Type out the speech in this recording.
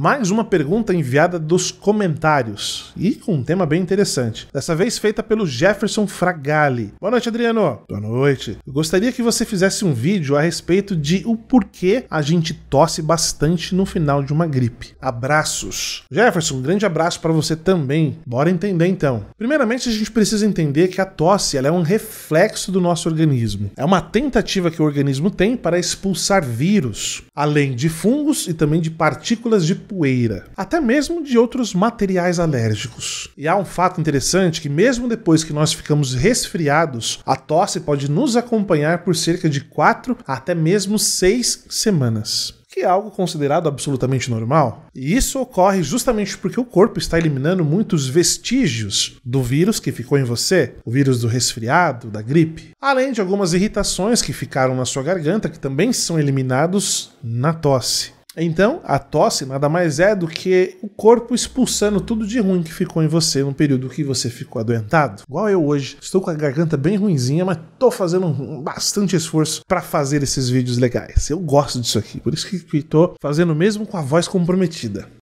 mais uma pergunta enviada dos comentários e com um tema bem interessante. Dessa vez feita pelo Jefferson Fragali. Boa noite, Adriano. Boa noite. Eu gostaria que você fizesse um vídeo a respeito de o porquê a gente tosse bastante no final de uma gripe. Abraços. Jefferson, um grande abraço para você também. Bora entender então. Primeiramente, a gente precisa entender que a tosse é um reflexo do nosso organismo. É uma tentativa que o organismo tem para expulsar vírus, além de fungos e também de partículas de poeira, até mesmo de outros materiais alérgicos. E há um fato interessante que mesmo depois que nós ficamos resfriados, a tosse pode nos acompanhar por cerca de 4 até mesmo 6 semanas que é algo considerado absolutamente normal. E isso ocorre justamente porque o corpo está eliminando muitos vestígios do vírus que ficou em você, o vírus do resfriado, da gripe, além de algumas irritações que ficaram na sua garganta que também são eliminados na tosse. Então, a tosse nada mais é do que o corpo expulsando tudo de ruim que ficou em você no período que você ficou adoentado. Igual eu hoje, estou com a garganta bem ruinzinha, mas estou fazendo bastante esforço para fazer esses vídeos legais. Eu gosto disso aqui, por isso que estou fazendo mesmo com a voz comprometida.